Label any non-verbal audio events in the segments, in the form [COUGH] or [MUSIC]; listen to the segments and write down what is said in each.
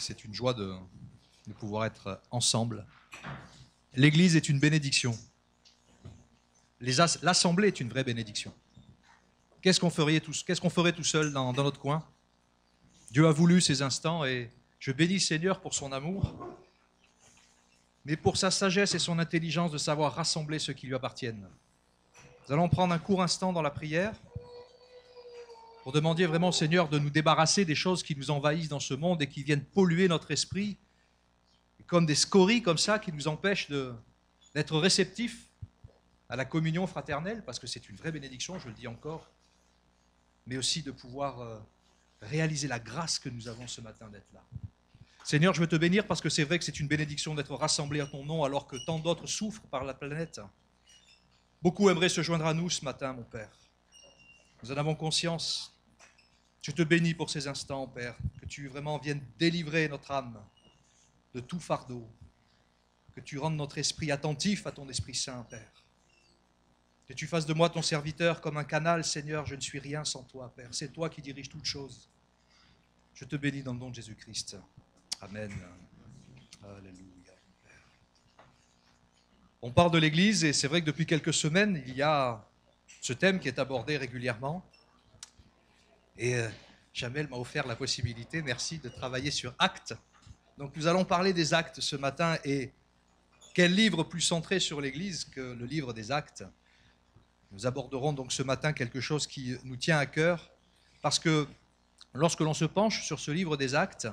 C'est une joie de, pouvoir être ensemble. L'Église est une bénédiction. L'Assemblée est une vraie bénédiction. Qu'est-ce qu'on ferait, tous- qu'est-ce qu'on ferait tout seul dans, dans notre coin? Dieu a voulu ces instants et je bénis le Seigneur pour son amour, mais pour sa sagesse et son intelligence de savoir rassembler ceux qui lui appartiennent. Nous allons prendre un court instant dans la prière pour demander vraiment Seigneur de nous débarrasser des choses qui nous envahissent dans ce monde et qui viennent polluer notre esprit, comme des scories comme ça qui nous empêchent d'être réceptifs à la communion fraternelle, parce que c'est une vraie bénédiction, je le dis encore, mais aussi de pouvoir euh, réaliser la grâce que nous avons ce matin d'être là. Seigneur, je veux te bénir parce que c'est vrai que c'est une bénédiction d'être rassemblés à ton nom alors que tant d'autres souffrent par la planète. Beaucoup aimeraient se joindre à nous ce matin, mon Père. Nous en avons conscience. Je te bénis pour ces instants, Père, que tu vraiment viennes délivrer notre âme de tout fardeau, que tu rendes notre esprit attentif à ton Esprit Saint, Père. Que tu fasses de moi ton serviteur comme un canal, Seigneur, je ne suis rien sans toi, Père. C'est toi qui diriges toutes choses. Je te bénis dans le nom de Jésus-Christ. Amen. Alléluia. On parle de l'Église et c'est vrai que depuis quelques semaines, il y a ce thème qui est abordé régulièrement. Et euh, Jamel m'a offert la possibilité, merci, de travailler sur Actes. Donc nous allons parler des Actes ce matin et quel livre plus centré sur l'Église que le livre des Actes Nous aborderons donc ce matin quelque chose qui nous tient à cœur parce que lorsque l'on se penche sur ce livre des Actes,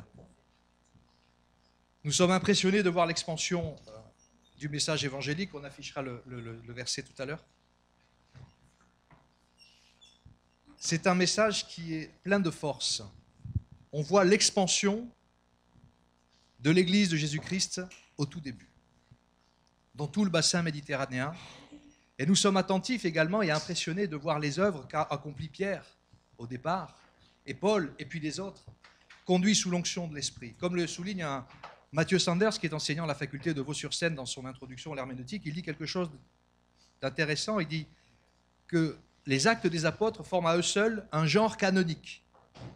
nous sommes impressionnés de voir l'expansion euh, du message évangélique. On affichera le, le- verset tout à l'heure. C'est un message qui est plein de force. On voit l'expansion de l'Église de Jésus-Christ au tout début, dans tout le bassin méditerranéen. Et nous sommes attentifs également et impressionnés de voir les œuvres qu'a accompli Pierre au départ, et Paul, et puis les autres, conduits sous l'onction de l'Esprit. Comme le souligne un Mathieu Sanders, qui est enseignant à la faculté de Vaux-sur-Seine dans son introduction à l'herméneutique, il dit quelque chose d'intéressant. Il dit que les actes des apôtres forment à eux seuls un genre canonique.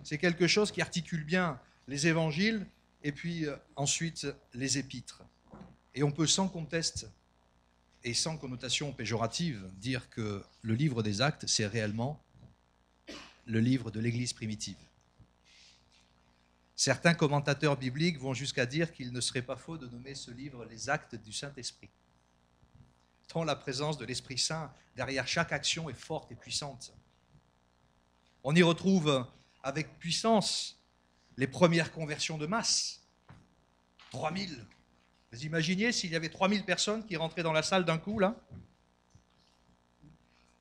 C'est quelque chose qui articule bien les évangiles et puis euh, ensuite les épîtres. Et on peut sans conteste et sans connotation péjorative dire que le livre des actes, c'est réellement le livre de l'Église primitive. Certains commentateurs bibliques vont jusqu'à dire qu'il ne serait pas faux de nommer ce livre les actes du Saint-Esprit. La présence de l'Esprit Saint derrière chaque action est forte et puissante. On y retrouve avec puissance les premières conversions de masse. 3000. Vous imaginez s'il y avait 3000 personnes qui rentraient dans la salle d'un coup, là?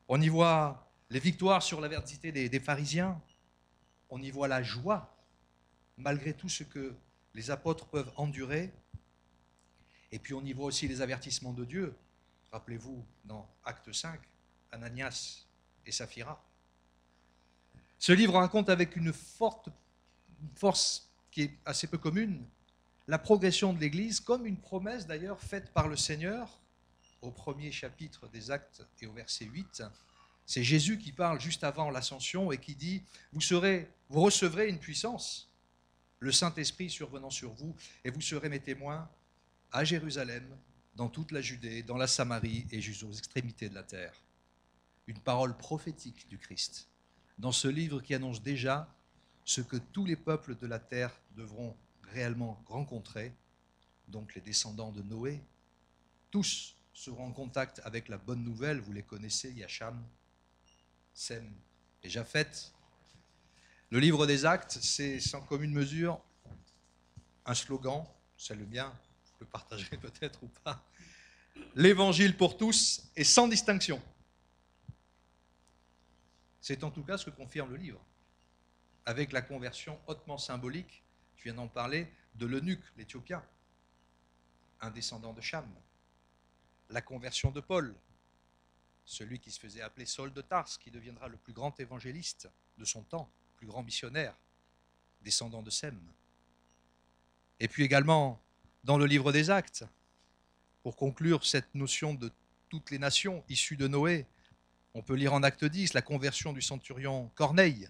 On y voit les victoires sur l'adversité des, des pharisiens. On y voit la joie, malgré tout ce que les apôtres peuvent endurer. Et puis on y voit aussi les avertissements de Dieu. Rappelez-vous, dans Acte 5, Ananias et Saphira. Ce livre raconte avec une force qui est assez peu commune la progression de l'Église, comme une promesse d'ailleurs faite par le Seigneur au premier chapitre des Actes et au verset 8. C'est Jésus qui parle juste avant l'ascension et qui dit vous recevrez une puissance le Saint-Esprit survenant sur vous et vous serez mes témoins à Jérusalem, dans toute la Judée, dans la Samarie et jusqu'aux extrémités de la terre. Une parole prophétique du Christ dans ce livre qui annonce déjà ce que tous les peuples de la terre devront réellement rencontrer, donc les descendants de Noé. Tous seront en contact avec la bonne nouvelle, vous les connaissez, Yacham, Sem et Japheth. Le livre des actes, c'est sans commune mesure un slogan, c'est le mien, le partagerai [LAUGHS] peut-être ou pas. L'évangile pour tous et sans distinction. C'est en tout cas ce que confirme le livre, avec la conversion hautement symbolique, je viens d'en parler, de l'eunuque, l'Éthiopien, un descendant de Cham, la conversion de Paul, celui qui se faisait appeler Saul de Tarse, qui deviendra le plus grand évangéliste de son temps, le plus grand missionnaire, descendant de Sem. Et puis également dans le livre des Actes, pour conclure cette notion de toutes les nations issues de Noé, on peut lire en Acte 10 la conversion du centurion Corneille,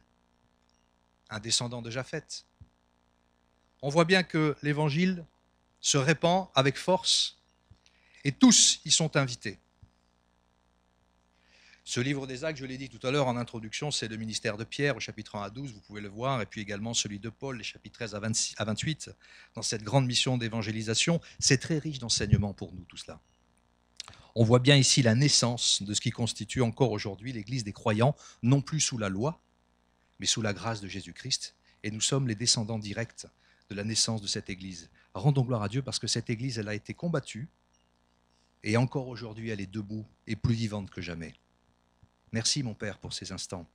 un descendant de Japheth. on voit bien que l'évangile se répand avec force et tous y sont invités. Ce livre des actes, je l'ai dit tout à l'heure en introduction, c'est le ministère de Pierre au chapitre 1 à 12, vous pouvez le voir, et puis également celui de Paul, les chapitres 13 à, 26, à 28, dans cette grande mission d'évangélisation. C'est très riche d'enseignements pour nous, tout cela. On voit bien ici la naissance de ce qui constitue encore aujourd'hui l'Église des croyants, non plus sous la loi, mais sous la grâce de Jésus-Christ. Et nous sommes les descendants directs de la naissance de cette Église. Rendons gloire à Dieu parce que cette Église, elle a été combattue, et encore aujourd'hui, elle est debout et plus vivante que jamais. Merci mon Père pour ces instants.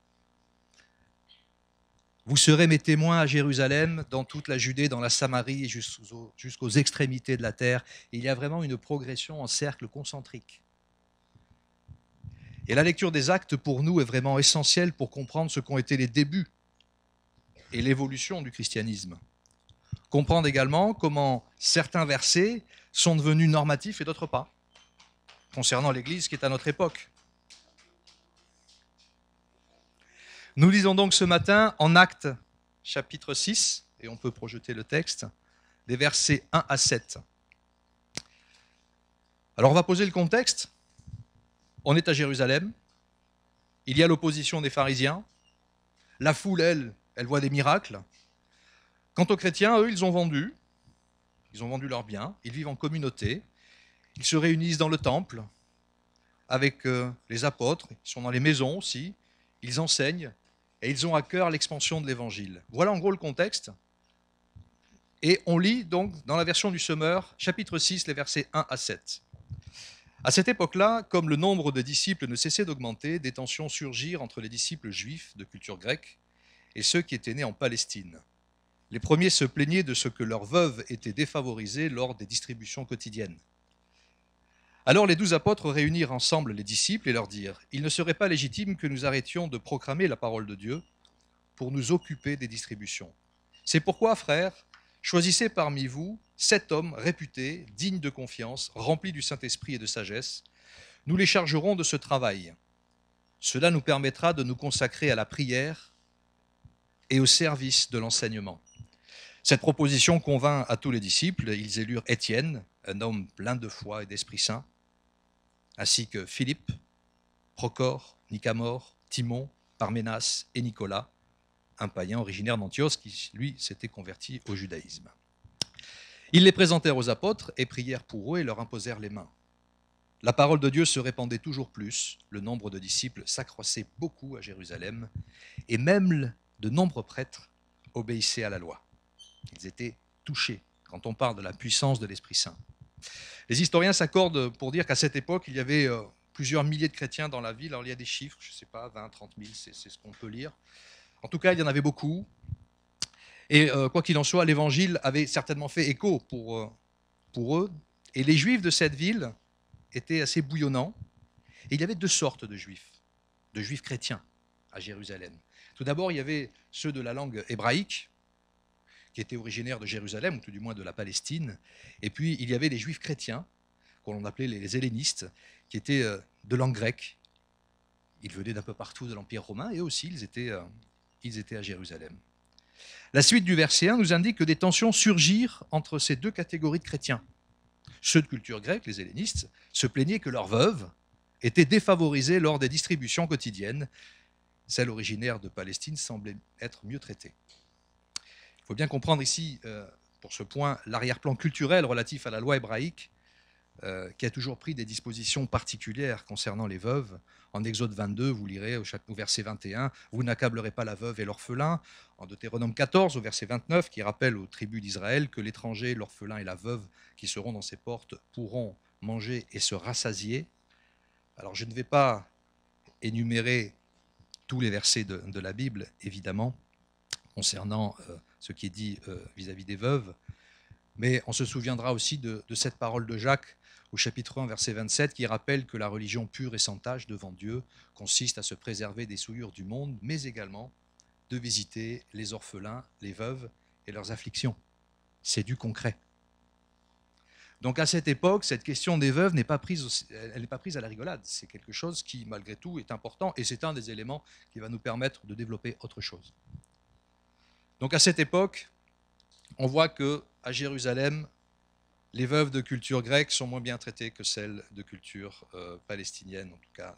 Vous serez mes témoins à Jérusalem, dans toute la Judée, dans la Samarie et jusqu'aux extrémités de la terre. il y a vraiment une progression en cercle concentrique. Et la lecture des actes pour nous est vraiment essentielle pour comprendre ce qu'ont été les débuts et l'évolution du christianisme. Comprendre également comment certains versets sont devenus normatifs et d'autres pas, concernant l'Église qui est à notre époque. Nous lisons donc ce matin en Actes chapitre 6, et on peut projeter le texte, des versets 1 à 7. Alors on va poser le contexte. On est à Jérusalem. Il y a l'opposition des pharisiens. La foule, elle, elle voit des miracles. Quant aux chrétiens, eux, ils ont vendu. Ils ont vendu leurs biens. Ils vivent en communauté. Ils se réunissent dans le temple avec euh, les apôtres. Ils sont dans les maisons aussi. Ils enseignent et ils ont à cœur l'expansion de l'évangile. Voilà en gros le contexte. Et on lit donc dans la version du Semeur, chapitre 6, les versets 1 à 7. À cette époque-là, comme le nombre de disciples ne cessait d'augmenter, des tensions surgirent entre les disciples juifs de culture grecque et ceux qui étaient nés en Palestine. Les premiers se plaignaient de ce que leurs veuves étaient défavorisées lors des distributions quotidiennes. Alors les douze apôtres réunirent ensemble les disciples et leur dirent, Il ne serait pas légitime que nous arrêtions de proclamer la parole de Dieu pour nous occuper des distributions. C'est pourquoi, frères, choisissez parmi vous sept hommes réputés, dignes de confiance, remplis du Saint-Esprit et de sagesse. Nous les chargerons de ce travail. Cela nous permettra de nous consacrer à la prière et au service de l'enseignement. Cette proposition convint à tous les disciples. Ils élurent Étienne, un homme plein de foi et d'Esprit Saint, ainsi que Philippe, Procor, Nicamore, Timon, Parménas et Nicolas, un païen originaire d'Antioche qui, lui, s'était converti au judaïsme. Ils les présentèrent aux apôtres et prièrent pour eux et leur imposèrent les mains. La parole de Dieu se répandait toujours plus, le nombre de disciples s'accroissait beaucoup à Jérusalem, et même de nombreux prêtres obéissaient à la loi. Ils étaient touchés quand on parle de la puissance de l'Esprit Saint. Les historiens s'accordent pour dire qu'à cette époque, il y avait euh, plusieurs milliers de chrétiens dans la ville. Alors il y a des chiffres, je ne sais pas, 20, 30 000, c'est ce qu'on peut lire. En tout cas, il y en avait beaucoup. Et euh, quoi qu'il en soit, l'évangile avait certainement fait écho pour, euh, pour eux. Et les juifs de cette ville étaient assez bouillonnants. Et il y avait deux sortes de juifs, de juifs chrétiens à Jérusalem. Tout d'abord, il y avait ceux de la langue hébraïque, qui étaient originaires de Jérusalem, ou tout du moins de la Palestine. Et puis, il y avait les juifs chrétiens, qu'on appelait les hellénistes, qui étaient euh, de langue grecque. Ils venaient d'un peu partout de l'Empire romain, et aussi, ils étaient, euh, ils étaient à Jérusalem. La suite du verset 1 nous indique que des tensions surgirent entre ces deux catégories de chrétiens. Ceux de culture grecque, les hellénistes, se plaignaient que leurs veuves étaient défavorisées lors des distributions quotidiennes. Celles originaires de Palestine semblaient être mieux traitées. Il faut bien comprendre ici, euh, pour ce point, l'arrière-plan culturel relatif à la loi hébraïque, euh, qui a toujours pris des dispositions particulières concernant les veuves. En Exode 22, vous lirez au verset 21, Vous n'accablerez pas la veuve et l'orphelin. En Deutéronome 14, au verset 29, qui rappelle aux tribus d'Israël que l'étranger, l'orphelin et la veuve qui seront dans ses portes pourront manger et se rassasier. Alors je ne vais pas énumérer tous les versets de, la Bible, évidemment, concernant euh, ce qui est dit euh, vis-à-vis des veuves. Mais on se souviendra aussi de, cette parole de Jacques au chapitre 1, verset 27, qui rappelle que la religion pure et sans tâche devant Dieu consiste à se préserver des souillures du monde, mais également de visiter les orphelins, les veuves et leurs afflictions. C'est du concret. Donc à cette époque, cette question des veuves n'est pas n'est pas prise à la rigolade. C'est quelque chose qui, malgré tout, est important et c'est un des éléments qui va nous permettre de développer autre chose. Donc à cette époque, on voit que à Jérusalem, les veuves de culture grecque sont moins bien traitées que celles de culture euh, palestinienne, en tout cas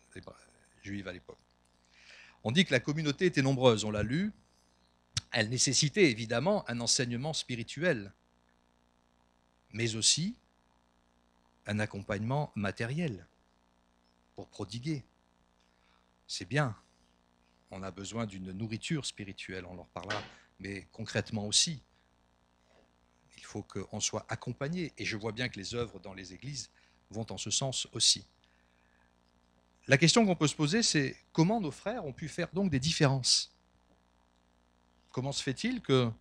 juive à l'époque. On dit que la communauté était nombreuse, on l'a lu. Elle nécessitait évidemment un enseignement spirituel, mais aussi un accompagnement matériel pour prodiguer. C'est bien, on a besoin d'une nourriture spirituelle, on en reparlera, mais concrètement aussi. Il faut qu'on soit accompagné, et je vois bien que les œuvres dans les églises vont en ce sens aussi. La question qu'on peut se poser, c'est comment nos frères ont pu faire donc des différences? Comment se fait-il qu'il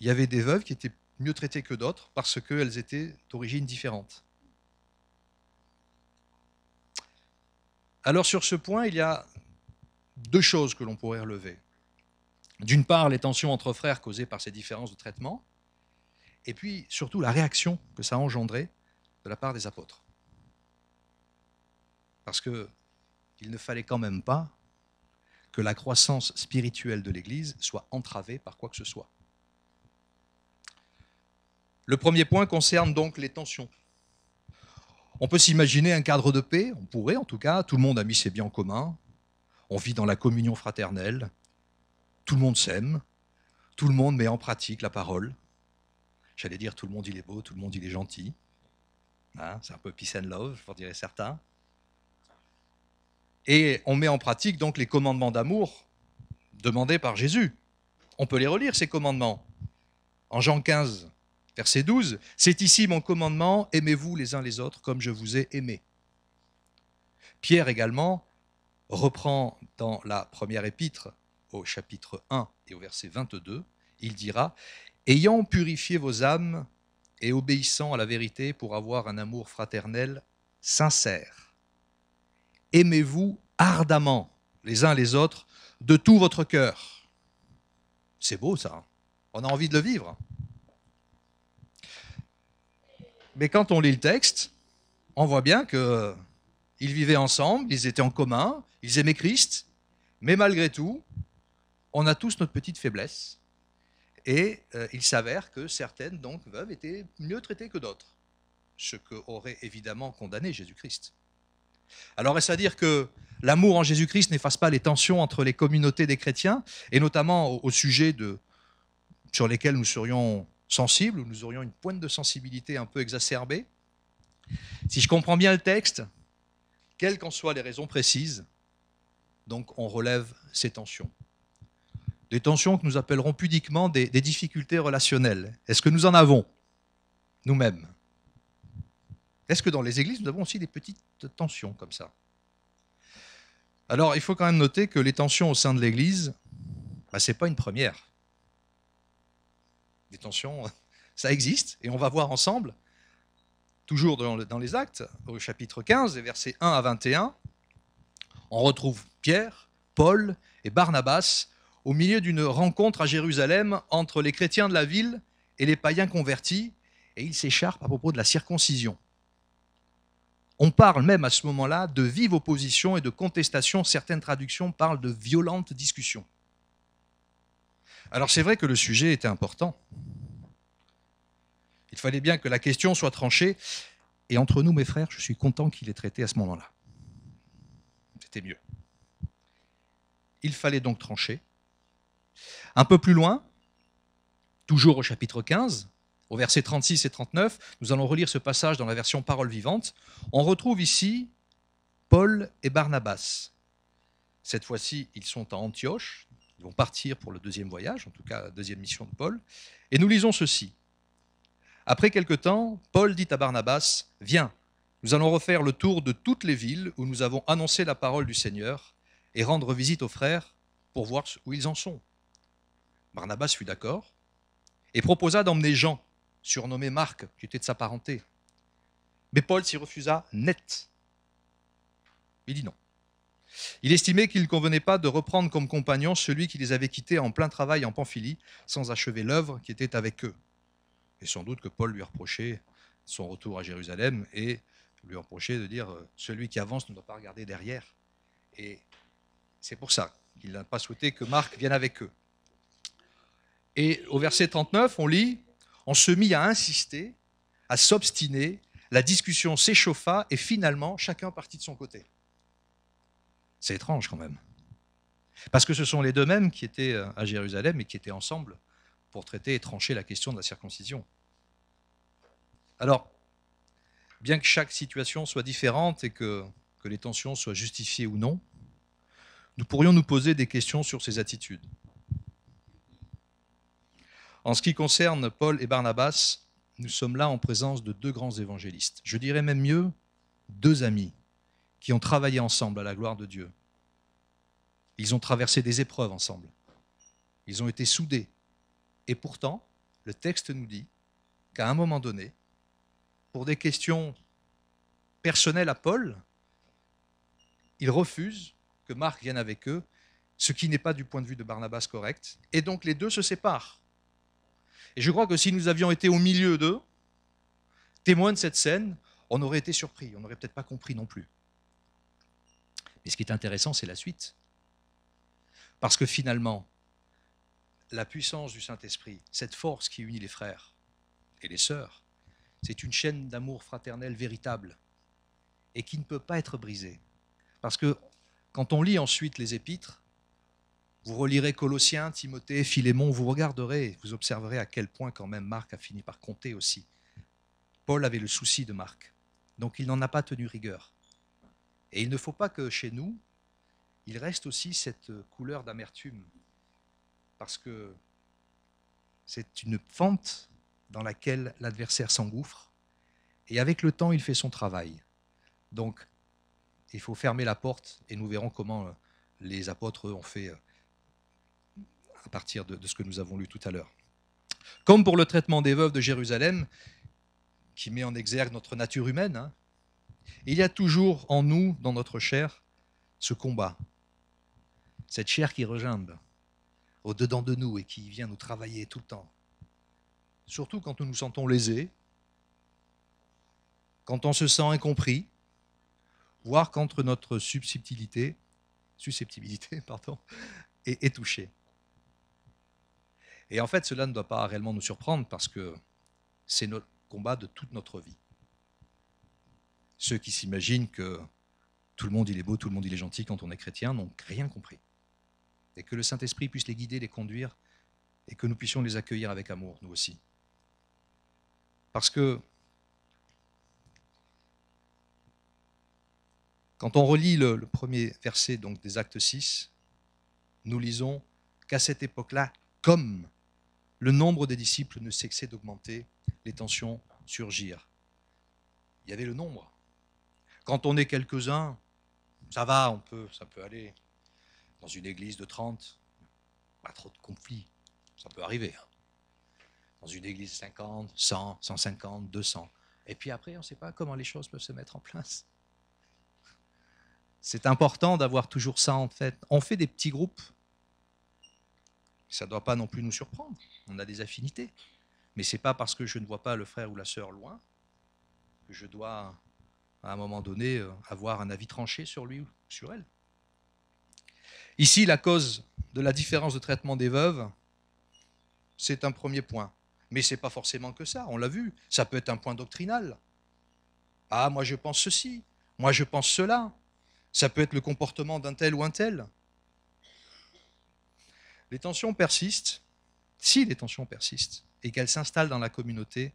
y avait des veuves qui étaient mieux traitées que d'autres parce qu'elles étaient d'origine différente? Alors sur ce point, il y a deux choses que l'on pourrait relever. D'une part, les tensions entre frères causées par ces différences de traitement, et puis surtout la réaction que ça a engendré de la part des apôtres. Parce qu'il ne fallait quand même pas que la croissance spirituelle de l'Église soit entravée par quoi que ce soit. Le premier point concerne donc les tensions. On peut s'imaginer un cadre de paix, on pourrait en tout cas, tout le monde a mis ses biens en commun, on vit dans la communion fraternelle, tout le monde s'aime, tout le monde met en pratique la parole. J'allais dire tout le monde il est beau, tout le monde il est gentil. Hein, c'est un peu peace and love, pour dire certains. Et on met en pratique donc les commandements d'amour demandés par Jésus. On peut les relire, ces commandements. En Jean 15, verset 12, C'est ici mon commandement, aimez-vous les uns les autres comme je vous ai aimé. Pierre également reprend dans la première épître au chapitre 1 et au verset 22, il dira, Ayant purifié vos âmes et obéissant à la vérité pour avoir un amour fraternel sincère, aimez-vous ardemment les uns les autres de tout votre cœur. C'est beau ça, on a envie de le vivre. Mais quand on lit le texte, on voit bien que ils vivaient ensemble, ils étaient en commun, ils aimaient Christ, mais malgré tout, on a tous notre petite faiblesse. Et euh, il s'avère que certaines donc veuves étaient mieux traitées que d'autres, ce qu'aurait évidemment condamné Jésus-Christ. Alors est-ce à dire que l'amour en Jésus-Christ n'efface pas les tensions entre les communautés des chrétiens, et notamment au, sujet de, sur lesquels nous serions sensibles, ou nous aurions une pointe de sensibilité un peu exacerbée? Si je comprends bien le texte, quelles qu'en soient les raisons précises, donc on relève ces tensions. Des tensions que nous appellerons pudiquement des, difficultés relationnelles. Est-ce que nous en avons nous-mêmes? Est-ce que dans les églises, nous avons aussi des petites tensions comme ça? Alors, il faut quand même noter que les tensions au sein de l'Église, bah, ce n'est pas une première. Les tensions, [LAUGHS] ça existe, et on va voir ensemble toujours dans les actes, au chapitre 15, versets 1 à 21, on retrouve Pierre, Paul et Barnabas au milieu d'une rencontre à Jérusalem entre les chrétiens de la ville et les païens convertis, et ils s'écharpent à propos de la circoncision. On parle même à ce moment-là de vive opposition et de contestation. Certaines traductions parlent de violentes discussions. Alors c'est vrai que le sujet était important. Il fallait bien que la question soit tranchée. Et entre nous, mes frères, je suis content qu'il ait traité à ce moment-là. C'était mieux. Il fallait donc trancher. Un peu plus loin, toujours au chapitre 15, au verset 36 et 39, nous allons relire ce passage dans la version parole vivante. On retrouve ici Paul et Barnabas. Cette fois-ci, ils sont à Antioche. Ils vont partir pour le deuxième voyage, en tout cas la deuxième mission de Paul. Et nous lisons ceci. Après quelque temps, Paul dit à Barnabas, Viens, nous allons refaire le tour de toutes les villes où nous avons annoncé la parole du Seigneur et rendre visite aux frères pour voir où ils en sont. Barnabas fut d'accord et proposa d'emmener Jean, surnommé Marc, qui était de sa parenté. Mais Paul s'y refusa net. Il dit non. Il estimait qu'il ne convenait pas de reprendre comme compagnon celui qui les avait quittés en plein travail en Pamphylie sans achever l'œuvre qui était avec eux. Et sans doute que Paul lui reprochait son retour à Jérusalem et lui reprochait de dire euh, celui qui avance ne doit pas regarder derrière. Et c'est pour ça qu'il n'a pas souhaité que Marc vienne avec eux. Et au verset 39, on lit On se mit à insister, à s'obstiner, la discussion s'échauffa et finalement, chacun partit de son côté. C'est étrange quand même. Parce que ce sont les deux mêmes qui étaient euh, à Jérusalem et qui étaient ensemble pour traiter et trancher la question de la circoncision. Alors, bien que chaque situation soit différente et que, que les tensions soient justifiées ou non, nous pourrions nous poser des questions sur ces attitudes. En ce qui concerne Paul et Barnabas, nous sommes là en présence de deux grands évangélistes. Je dirais même mieux, deux amis qui ont travaillé ensemble à la gloire de Dieu. Ils ont traversé des épreuves ensemble. Ils ont été soudés. Et pourtant, le texte nous dit qu'à un moment donné, pour des questions personnelles à Paul, ils refusent que Marc vienne avec eux, ce qui n'est pas du point de vue de Barnabas correct. Et donc les deux se séparent. Et je crois que si nous avions été au milieu d'eux, témoins de cette scène, on aurait été surpris, on n'aurait peut-être pas compris non plus. Mais ce qui est intéressant, c'est la suite. Parce que finalement, la puissance du Saint-Esprit, cette force qui unit les frères et les sœurs, c'est une chaîne d'amour fraternel véritable et qui ne peut pas être brisée. Parce que quand on lit ensuite les épîtres, vous relirez Colossiens, Timothée, Philémon, vous regarderez, vous observerez à quel point quand même Marc a fini par compter aussi. Paul avait le souci de Marc, donc il n'en a pas tenu rigueur. Et il ne faut pas que chez nous, il reste aussi cette couleur d'amertume, parce que c'est une fente dans laquelle l'adversaire s'engouffre, et avec le temps, il fait son travail. Donc, il faut fermer la porte, et nous verrons comment les apôtres ont fait euh, à partir de, ce que nous avons lu tout à l'heure. Comme pour le traitement des veuves de Jérusalem, qui met en exergue notre nature humaine, hein, il y a toujours en nous, dans notre chair, ce combat, cette chair qui regimbe au-dedans de nous et qui vient nous travailler tout le temps. Surtout quand nous nous sentons lésés, quand on se sent incompris, voire quand notre susceptibilité, [LAUGHS] pardon, est touchée. Et en fait, cela ne doit pas réellement nous surprendre parce que c'est notre combat de toute notre vie. Ceux qui s'imaginent que tout le monde il est beau, tout le monde il est gentil quand on est chrétien n'ont rien compris. Et que le Saint-Esprit puisse les guider, les conduire, et que nous puissions les accueillir avec amour, nous aussi. Parce que quand on relit le, premier verset donc, des Actes 6, nous lisons qu'à cette époque-là, comme le nombre des disciples ne cessait d'augmenter, les tensions surgirent. Il y avait le nombre. Quand on est quelques-uns, ça va, on peut, ça peut aller. Dans une église de 30, pas trop de conflits, ça peut arriver. Hein. Dans une église de 50, 100, 150, 200. Et puis après, on ne sait pas comment les choses peuvent se mettre en place. C'est important d'avoir toujours ça en tête. On fait des petits groupes ça ne doit pas non plus nous surprendre. On a des affinités. Mais ce n'est pas parce que je ne vois pas le frère ou la sœur loin que je dois, à un moment donné, euh, avoir un avis tranché sur lui ou sur elle. Ici, la cause de la différence de traitement des veuves, c'est un premier point. Mais ce n'est pas forcément que ça, on l'a vu. Ça peut être un point doctrinal. Ah, moi je pense ceci, moi je pense cela. Ça peut être le comportement d'un tel ou un tel. Les tensions persistent. Si les tensions persistent et qu'elles s'installent dans la communauté,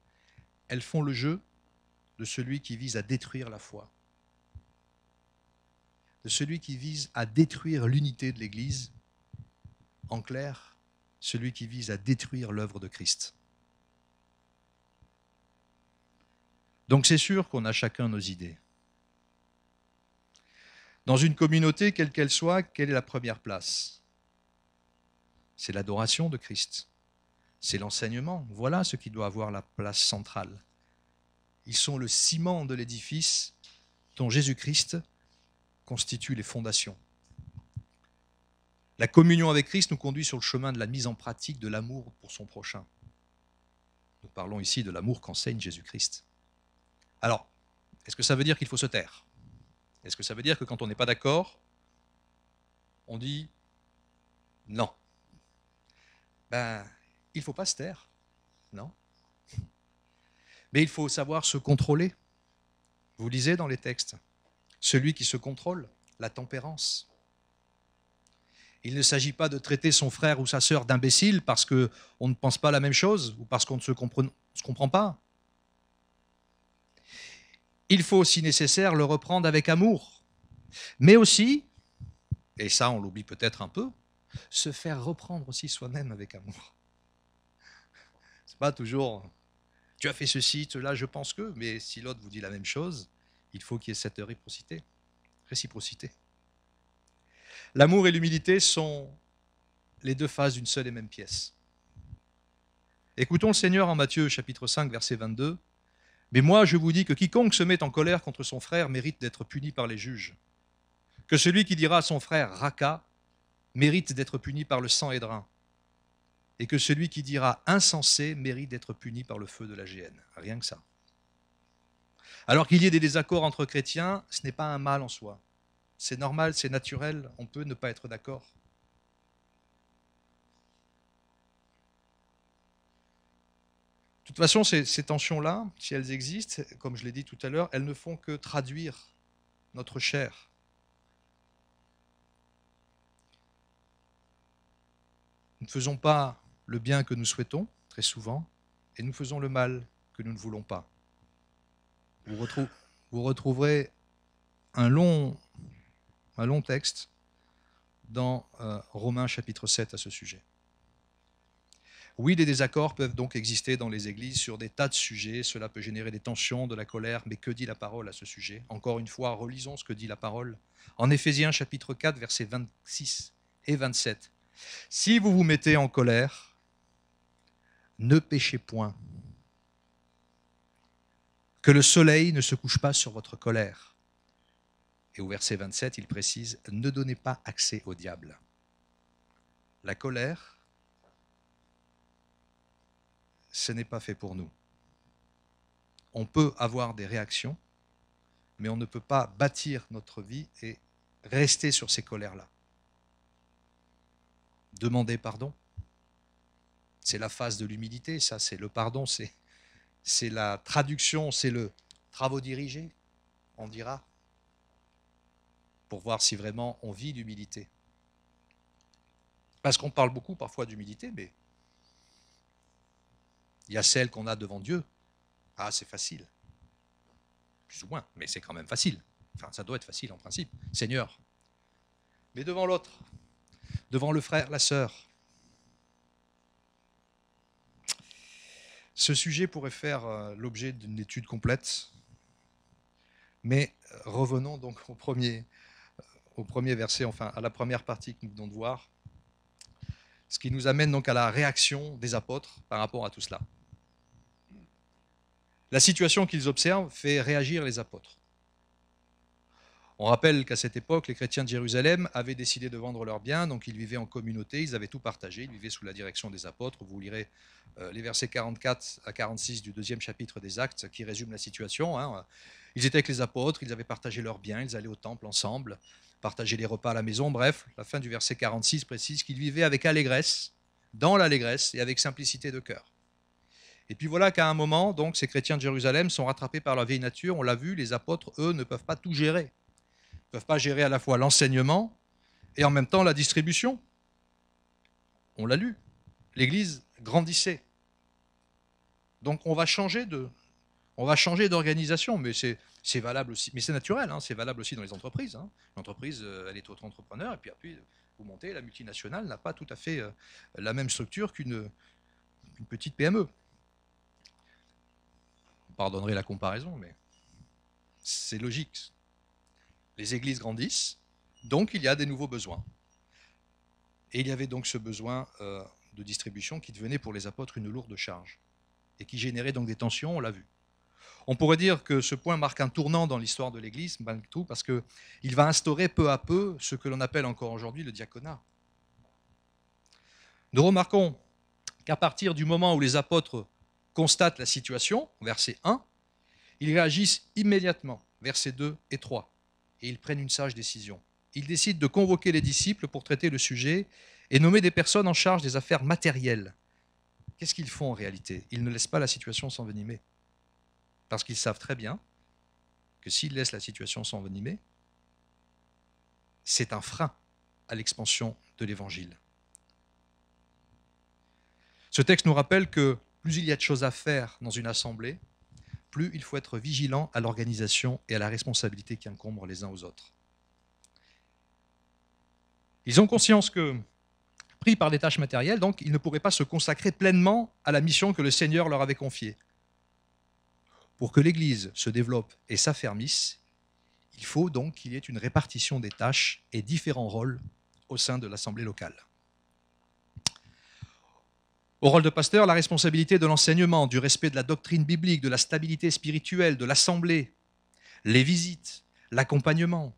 elles font le jeu de celui qui vise à détruire la foi, de celui qui vise à détruire l'unité de l'Église, en clair, celui qui vise à détruire l'œuvre de Christ. Donc c'est sûr qu'on a chacun nos idées. Dans une communauté, quelle qu'elle soit, quelle est la première place? C'est l'adoration de Christ. C'est l'enseignement. Voilà ce qui doit avoir la place centrale. Ils sont le ciment de l'édifice dont Jésus-Christ constitue les fondations. La communion avec Christ nous conduit sur le chemin de la mise en pratique de l'amour pour son prochain. Nous parlons ici de l'amour qu'enseigne Jésus-Christ. Alors, est-ce que ça veut dire qu'il faut se taire? Est-ce que ça veut dire que quand on n'est pas d'accord, on dit non? Ben, il ne faut pas se taire, non? Mais il faut savoir se contrôler. Vous lisez dans les textes, celui qui se contrôle, la tempérance. Il ne s'agit pas de traiter son frère ou sa sœur d'imbécile parce qu'on ne pense pas la même chose ou parce qu'on ne se comprend pas. Il faut, si nécessaire, le reprendre avec amour, mais aussi, et ça on l'oublie peut-être un peu, se faire reprendre aussi soi-même avec amour. C'est pas toujours tu as fait ceci, cela, je pense que, mais si l'autre vous dit la même chose, il faut qu'il y ait cette réciprocité. réciprocité. L'amour et l'humilité sont les deux faces d'une seule et même pièce. Écoutons le Seigneur en Matthieu chapitre 5 verset 22. Mais moi je vous dis que quiconque se met en colère contre son frère mérite d'être puni par les juges. Que celui qui dira à son frère Raka mérite d'être puni par le sang et drain. Et que celui qui dira insensé mérite d'être puni par le feu de la géhenne. Rien que ça. Alors qu'il y ait des désaccords entre chrétiens, ce n'est pas un mal en soi. C'est normal, c'est naturel, on peut ne pas être d'accord. De toute façon, ces, ces tensions-là, si elles existent, comme je l'ai dit tout à l'heure, elles ne font que traduire notre chair. Ne faisons pas le bien que nous souhaitons, très souvent, et nous faisons le mal que nous ne voulons pas. Vous, vous retrouverez un long un long texte dans euh, Romains chapitre 7 à ce sujet. Oui, des désaccords peuvent donc exister dans les églises sur des tas de sujets. Cela peut générer des tensions, de la colère. Mais que dit la parole à ce sujet? Encore une fois, relisons ce que dit la parole. En Éphésiens chapitre 4, versets 26 et 27. Si vous vous mettez en colère, ne péchez point. Que le soleil ne se couche pas sur votre colère. Et au verset 27, il précise, ne donnez pas accès au diable. La colère, ce n'est pas fait pour nous. On peut avoir des réactions, mais on ne peut pas bâtir notre vie et rester sur ces colères-là. Demander pardon, c'est la phase de l'humilité, ça c'est le pardon, c'est, la traduction, c'est le travaux dirigés, on dira pour voir si vraiment on vit l'humilité. Parce qu'on parle beaucoup parfois d'humilité, mais il y a celle qu'on a devant Dieu. Ah, c'est facile. Plus ou moins, mais c'est quand même facile. Enfin, ça doit être facile en principe. Seigneur. Mais devant l'autre, devant le frère, la sœur. Ce sujet pourrait faire euh, l'objet d'une étude complète. Mais euh, revenons donc au premier, au premier verset, enfin à la première partie que nous venons de voir, ce qui nous amène donc à la réaction des apôtres par rapport à tout cela. La situation qu'ils observent fait réagir les apôtres. On rappelle qu'à cette époque, les chrétiens de Jérusalem avaient décidé de vendre leurs biens, donc ils vivaient en communauté, ils avaient tout partagé, ils vivaient sous la direction des apôtres. Vous lirez euh, les versets 44 à 46 du deuxième chapitre des Actes qui résument la situation. Hein. Ils étaient avec les apôtres, ils avaient partagé leurs biens, ils allaient au temple ensemble, partager les repas à la maison. Bref, la fin du verset 46 précise qu'ils vivaient avec allégresse, dans l'allégresse et avec simplicité de cœur. Et puis voilà qu'à un moment, donc, ces chrétiens de Jérusalem sont rattrapés par la vieille nature. On l'a vu, les apôtres, eux, ne peuvent pas tout gérer. Ne peuvent pas gérer à la fois l'enseignement et en même temps la distribution. On l'a lu. L'Église grandissait. Donc on va changer d'organisation, mais c'est valable aussi, mais c'est naturel, hein, c'est valable aussi dans les entreprises. Hein. L'entreprise, euh, elle est autre entrepreneur, et puis vous montez, la multinationale n'a pas tout à fait euh, la même structure qu'une petite PME. Vous pardonnerez la comparaison, mais c'est logique. Les églises grandissent, donc il y a des nouveaux besoins. Et il y avait donc ce besoin euh, de distribution qui devenait pour les apôtres une lourde charge, et qui générait donc des tensions, on l'a vu. On pourrait dire que ce point marque un tournant dans l'histoire de l'Église, malgré tout, parce qu'il va instaurer peu à peu ce que l'on appelle encore aujourd'hui le diaconat. Nous remarquons qu'à partir du moment où les apôtres constatent la situation, verset 1, ils réagissent immédiatement, versets 2 et 3, et ils prennent une sage décision. Ils décident de convoquer les disciples pour traiter le sujet et nommer des personnes en charge des affaires matérielles, qu'est-ce qu'ils font en réalité? Ils ne laissent pas la situation s'envenimer. Parce qu'ils savent très bien que s'ils laissent la situation s'envenimer, c'est un frein à l'expansion de l'Évangile. Ce texte nous rappelle que plus il y a de choses à faire dans une assemblée, plus il faut être vigilant à l'organisation et à la responsabilité qui incombe les uns aux autres. Ils ont conscience que, pris par des tâches matérielles, ils ne pourraient pas se consacrer pleinement à la mission que le Seigneur leur avait confiée. Pour que l'Église se développe et s'affermisse, il faut donc qu'il y ait une répartition des tâches et différents rôles au sein de l'Assemblée locale. Au rôle de pasteur, la responsabilité de l'enseignement, du respect de la doctrine biblique, de la stabilité spirituelle, de l'assemblée, les visites, l'accompagnement.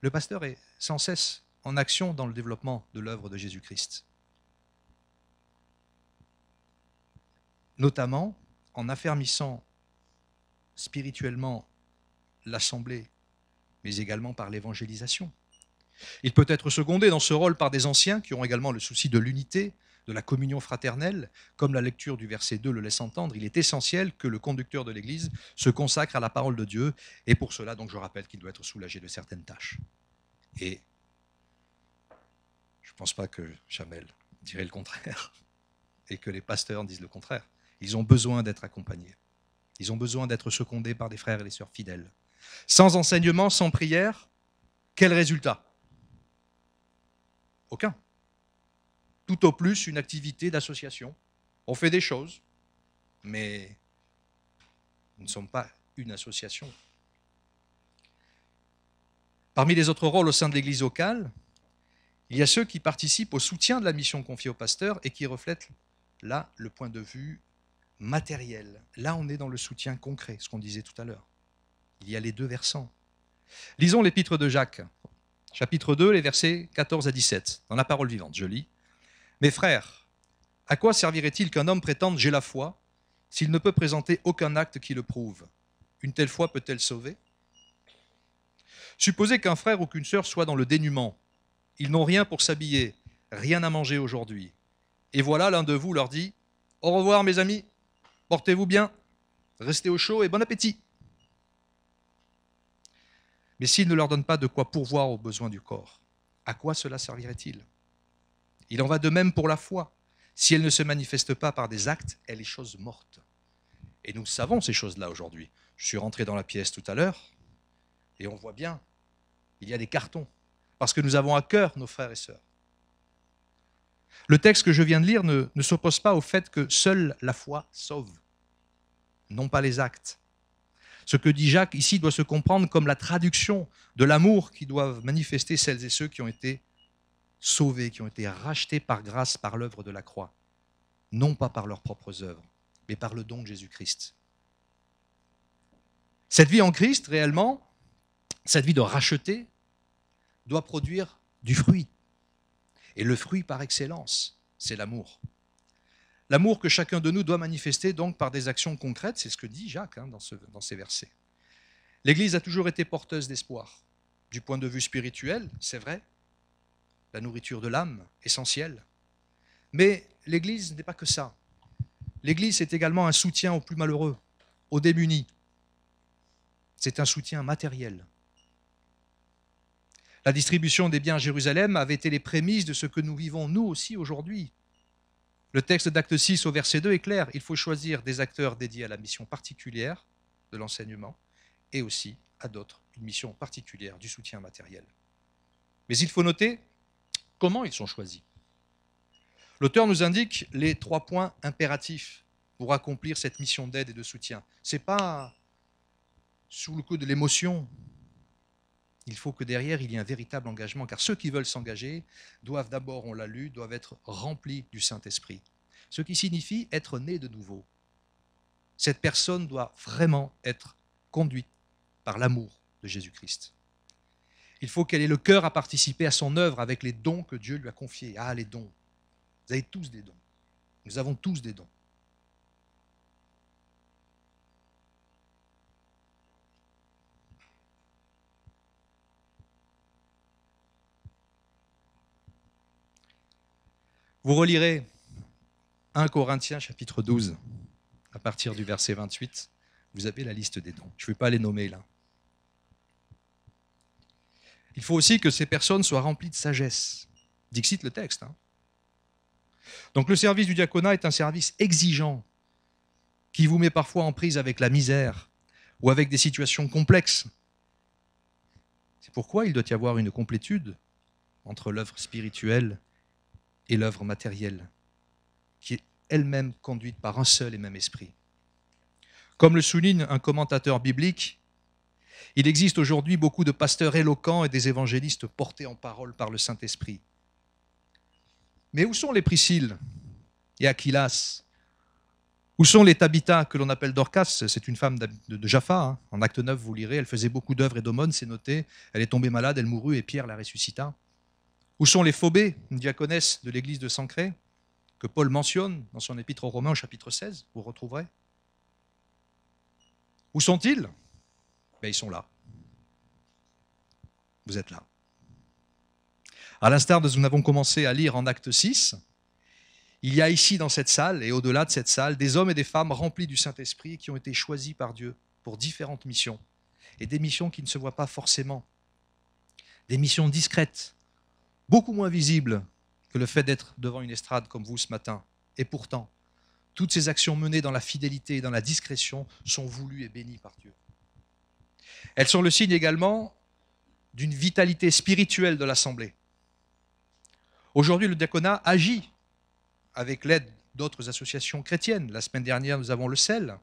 Le pasteur est sans cesse en action dans le développement de l'œuvre de Jésus-Christ. Notamment en affermissant spirituellement l'assemblée, mais également par l'évangélisation. Il peut être secondé dans ce rôle par des anciens qui ont également le souci de l'unité, de la communion fraternelle. Comme la lecture du verset 2 le laisse entendre, il est essentiel que le conducteur de l'Église se consacre à la parole de Dieu, et pour cela, donc, je rappelle qu'il doit être soulagé de certaines tâches. Et je ne pense pas que Chamel dirait le contraire, [LAUGHS] et que les pasteurs disent le contraire. Ils ont besoin d'être accompagnés. Ils ont besoin d'être secondés par des frères et des sœurs fidèles. Sans enseignement, sans prière, quel résultat? Aucun. Tout au plus une activité d'association. On fait des choses, mais nous ne sommes pas une association. Parmi les autres rôles au sein de l'Église locale, il y a ceux qui participent au soutien de la mission confiée au pasteur et qui reflètent là le point de vue matériel. Là, on est dans le soutien concret, ce qu'on disait tout à l'heure. Il y a les deux versants. Lisons l'épître de Jacques, chapitre 2, les versets 14 à 17, dans la parole vivante. Je lis. Mes frères, à quoi servirait-il qu'un homme prétende j'ai la foi s'il ne peut présenter aucun acte qui le prouve? Une telle foi peut-elle sauver? Supposez qu'un frère ou qu'une sœur soit dans le dénuement. Ils n'ont rien pour s'habiller, rien à manger aujourd'hui. Et voilà, l'un de vous leur dit Au revoir, mes amis, portez-vous bien, restez au chaud et bon appétit. Mais s'il ne leur donne pas de quoi pourvoir aux besoins du corps, à quoi cela servirait-il? Il en va de même pour la foi. Si elle ne se manifeste pas par des actes, elle est chose morte. Et nous savons ces choses-là aujourd'hui. Je suis rentré dans la pièce tout à l'heure et on voit bien, il y a des cartons, parce que nous avons à cœur nos frères et sœurs. Le texte que je viens de lire ne, ne s'oppose pas au fait que seule la foi sauve, non pas les actes. Ce que dit Jacques ici doit se comprendre comme la traduction de l'amour qui doivent manifester celles et ceux qui ont été sauvés, qui ont été rachetés par grâce par l'œuvre de la croix, non pas par leurs propres œuvres, mais par le don de Jésus-Christ. Cette vie en Christ, réellement, cette vie de racheter, doit produire du fruit. Et le fruit par excellence, c'est l'amour. L'amour que chacun de nous doit manifester donc par des actions concrètes, c'est ce que dit Jacques hein, dans, dans ces versets. L'Église a toujours été porteuse d'espoir. Du point de vue spirituel, c'est vrai, la nourriture de l'âme, essentielle. Mais l'Église n'est pas que ça. L'Église est également un soutien aux plus malheureux, aux démunis. C'est un soutien matériel. La distribution des biens à Jérusalem avait été les prémices de ce que nous vivons nous aussi aujourd'hui. Le texte d'acte 6 au verset 2 est clair. Il faut choisir des acteurs dédiés à la mission particulière de l'enseignement et aussi à d'autres une mission particulière du soutien matériel. Mais il faut noter comment ils sont choisis. L'auteur nous indique les trois points impératifs pour accomplir cette mission d'aide et de soutien. Ce n'est pas sous le coup de l'émotion. Il faut que derrière, il y ait un véritable engagement, car ceux qui veulent s'engager doivent d'abord, on l'a lu, doivent être remplis du Saint-Esprit, ce qui signifie être né de nouveau. Cette personne doit vraiment être conduite par l'amour de Jésus-Christ. Il faut qu'elle ait le cœur à participer à son œuvre avec les dons que Dieu lui a confiés. Ah, les dons. Vous avez tous des dons. Nous avons tous des dons. Vous relirez 1 Corinthiens chapitre 12, à partir du verset 28, vous avez la liste des dons. Je ne vais pas les nommer là. Il faut aussi que ces personnes soient remplies de sagesse. Dixit le texte. Hein. Donc le service du diaconat est un service exigeant qui vous met parfois en prise avec la misère ou avec des situations complexes. C'est pourquoi il doit y avoir une complétude entre l'œuvre spirituelle et l'œuvre matérielle, qui est elle-même conduite par un seul et même esprit. Comme le souligne un commentateur biblique, il existe aujourd'hui beaucoup de pasteurs éloquents et des évangélistes portés en parole par le Saint-Esprit. Mais où sont les Priscilles et Aquilas? Où sont les Tabitha que l'on appelle Dorcas? C'est une femme de Jaffa. Hein. En acte 9, vous lirez, elle faisait beaucoup d'œuvres et d'aumônes, c'est noté. Elle est tombée malade, elle mourut et Pierre la ressuscita. Où sont les Phobées, une diaconesse de l'église de Sancré, que Paul mentionne dans son épître aux Romains au chapitre 16, vous retrouverez? Où sont-ils? Ben, Ils sont là. Vous êtes là. À l'instar de ce que nous avons commencé à lire en acte 6, il y a ici dans cette salle et au-delà de cette salle des hommes et des femmes remplis du Saint-Esprit qui ont été choisis par Dieu pour différentes missions. Et des missions qui ne se voient pas forcément. Des missions discrètes, beaucoup moins visibles que le fait d'être devant une estrade comme vous ce matin. Et pourtant, toutes ces actions menées dans la fidélité et dans la discrétion sont voulues et bénies par Dieu. Elles sont le signe également d'une vitalité spirituelle de l'Assemblée. Aujourd'hui, le diaconat agit avec l'aide d'autres associations chrétiennes. La semaine dernière, nous avons le sel.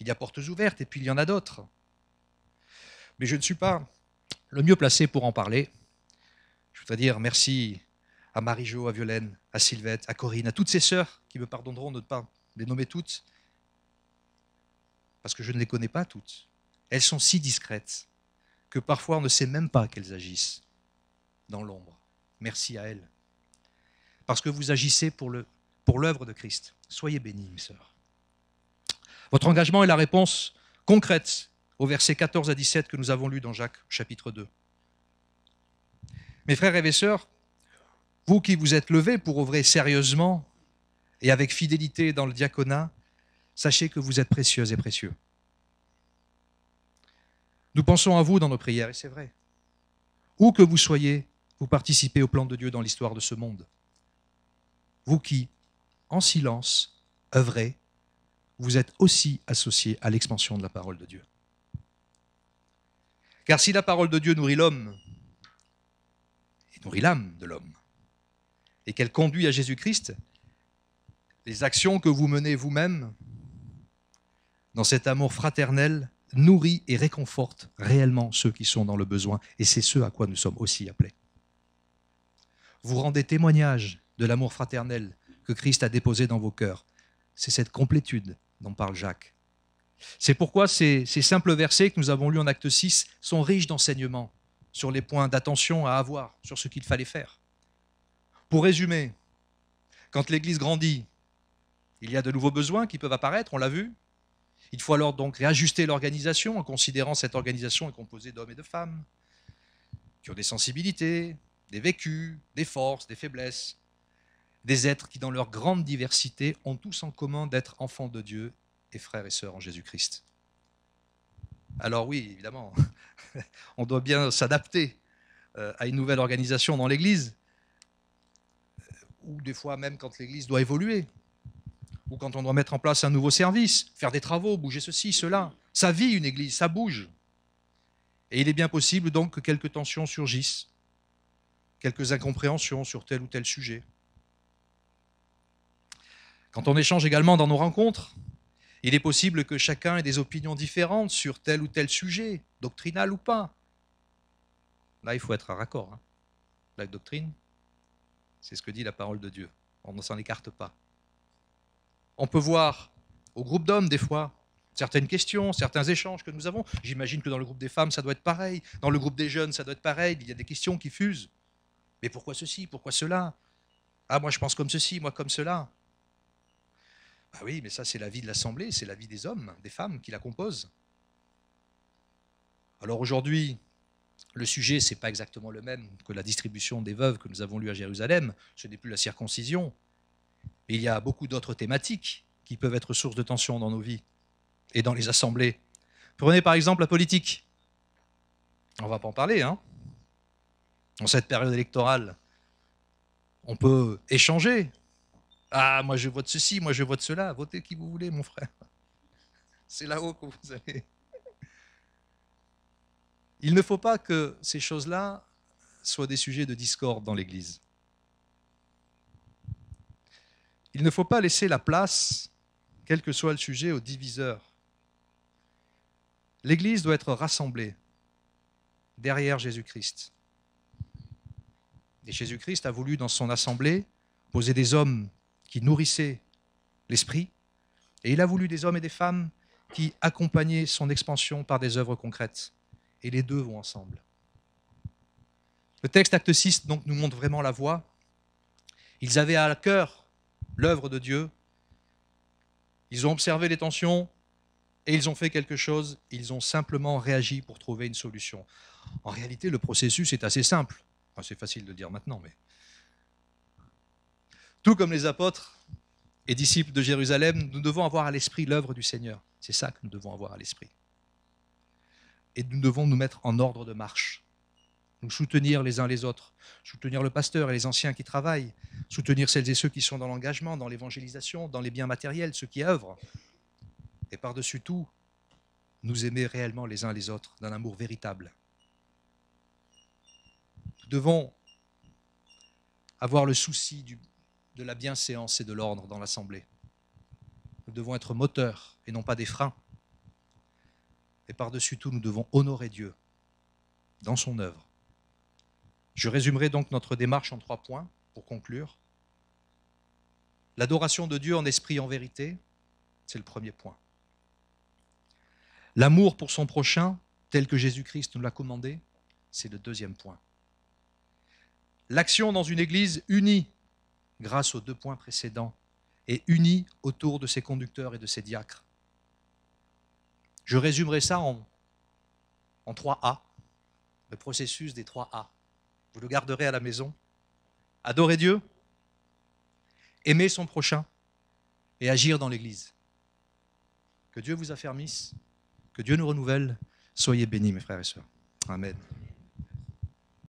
Il y a portes ouvertes et puis il y en a d'autres. Mais je ne suis pas le mieux placé pour en parler. Je voudrais dire merci à Marie-Jo, à Violaine, à Sylvette, à Corinne, à toutes ces sœurs qui me pardonneront de ne pas les nommer toutes, parce que je ne les connais pas toutes. Elles sont si discrètes que parfois on ne sait même pas qu'elles agissent dans l'ombre. Merci à elles parce que vous agissez pour l'œuvre pour de Christ. Soyez bénis, mes sœurs. Votre engagement est la réponse concrète aux versets 14 à 17 que nous avons lus dans Jacques chapitre 2. Mes frères et sœurs, vous qui vous êtes levés pour œuvrer sérieusement et avec fidélité dans le diaconat, sachez que vous êtes précieux et précieux. Nous pensons à vous dans nos prières, et c'est vrai. Où que vous soyez, vous participez au plan de Dieu dans l'histoire de ce monde vous qui, en silence, œuvrez, vous êtes aussi associés à l'expansion de la parole de Dieu. Car si la parole de Dieu nourrit l'homme, nourrit l'âme de l'homme, et qu'elle conduit à Jésus-Christ, les actions que vous menez vous-même dans cet amour fraternel nourrit et réconforte réellement ceux qui sont dans le besoin, et c'est ce à quoi nous sommes aussi appelés. Vous rendez témoignage de l'amour fraternel que Christ a déposé dans vos cœurs. C'est cette complétude dont parle Jacques. C'est pourquoi ces, simples versets que nous avons lus en acte 6 sont riches d'enseignements sur les points d'attention à avoir, sur ce qu'il fallait faire. Pour résumer, quand l'Église grandit, il y a de nouveaux besoins qui peuvent apparaître, on l'a vu. Il faut alors donc réajuster l'organisation en considérant cette organisation est composée d'hommes et de femmes qui ont des sensibilités, des vécus, des forces, des faiblesses, des êtres qui, dans leur grande diversité, ont tous en commun d'être enfants de Dieu et frères et sœurs en Jésus-Christ. Alors oui, évidemment, [LAUGHS] on doit bien s'adapter euh, à une nouvelle organisation dans l'Église, ou des fois même quand l'Église doit évoluer, ou quand on doit mettre en place un nouveau service, faire des travaux, bouger ceci, cela. Ça vit une Église, ça bouge. Et il est bien possible donc que quelques tensions surgissent, quelques incompréhensions sur tel ou tel sujet. Quand on échange également dans nos rencontres, il est possible que chacun ait des opinions différentes sur tel ou tel sujet, doctrinal ou pas. Là, il faut être à raccord. Hein. La doctrine, c'est ce que dit la parole de Dieu. On ne s'en écarte pas. On peut voir au groupe d'hommes, des fois, certaines questions, certains échanges que nous avons. J'imagine que dans le groupe des femmes, ça doit être pareil. Dans le groupe des jeunes, ça doit être pareil. Il y a des questions qui fusent. Mais pourquoi ceci? Pourquoi cela? Ah, moi je pense comme ceci, moi comme cela. Ah oui, mais ça c'est la vie de l'Assemblée, c'est la vie des hommes, des femmes qui la composent. Alors aujourd'hui, le sujet, ce n'est pas exactement le même que la distribution des veuves que nous avons lu à Jérusalem, ce n'est plus la circoncision, il y a beaucoup d'autres thématiques qui peuvent être source de tension dans nos vies et dans les assemblées. Prenez par exemple la politique. On ne va pas en parler, hein En cette période électorale, on peut échanger. Ah, moi je vote ceci, moi je vote cela. Votez qui vous voulez, mon frère. C'est là-haut que vous allez. Il ne faut pas que ces choses-là soient des sujets de discorde dans l'Église. Il ne faut pas laisser la place, quel que soit le sujet, aux diviseurs. L'Église doit être rassemblée derrière Jésus-Christ. Et Jésus-Christ a voulu, dans son assemblée, poser des hommes qui nourrissaient l'esprit, et il a voulu des hommes et des femmes qui accompagnaient son expansion par des œuvres concrètes. Et les deux vont ensemble. Le texte acte 6 donc, nous montre vraiment la voie. Ils avaient à cœur l'œuvre de Dieu. Ils ont observé les tensions et ils ont fait quelque chose. Ils ont simplement réagi pour trouver une solution. En réalité, le processus est assez simple. c'est facile de dire maintenant, mais. Tout comme les apôtres et disciples de Jérusalem, nous devons avoir à l'esprit l'œuvre du Seigneur. C'est ça que nous devons avoir à l'esprit. Et nous devons nous mettre en ordre de marche. Nous soutenir les uns les autres, soutenir le pasteur et les anciens qui travaillent, soutenir celles et ceux qui sont dans l'engagement, dans l'évangélisation, dans les biens matériels, ceux qui œuvrent. Et par-dessus tout, nous aimer réellement les uns les autres d'un amour véritable. Nous devons avoir le souci de la bienséance et de l'ordre dans l'Assemblée. Nous devons être moteurs et non pas des freins. Et par-dessus tout, nous devons honorer Dieu dans son œuvre. Je résumerai donc notre démarche en trois points pour conclure. L'adoration de Dieu en esprit et en vérité, c'est le premier point. L'amour pour son prochain, tel que Jésus-Christ nous l'a commandé, c'est le deuxième point. L'action dans une église unie, grâce aux deux points précédents, et unie autour de ses conducteurs et de ses diacres. Je résumerai ça en, en 3 A, le processus des 3 A. Vous le garderez à la maison. Adorer Dieu, aimer son prochain et agir dans l'Église. Que Dieu vous affermisse que Dieu nous renouvelle. Soyez bénis, mes frères et sœurs. Amen.